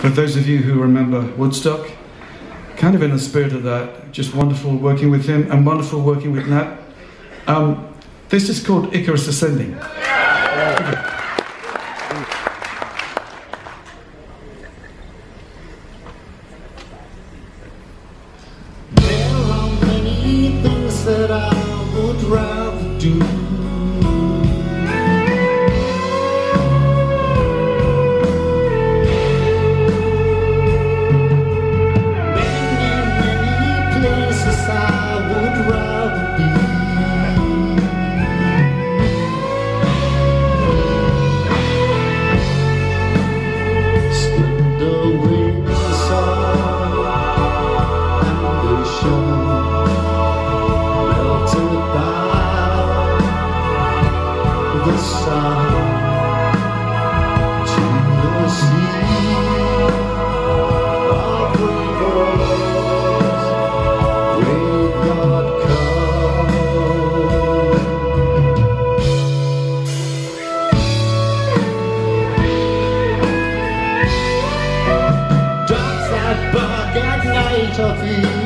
for those of you who remember Woodstock, kind of in the spirit of that, just wonderful working with him and wonderful working with Nat. Um, this is called Icarus Ascending. Of evil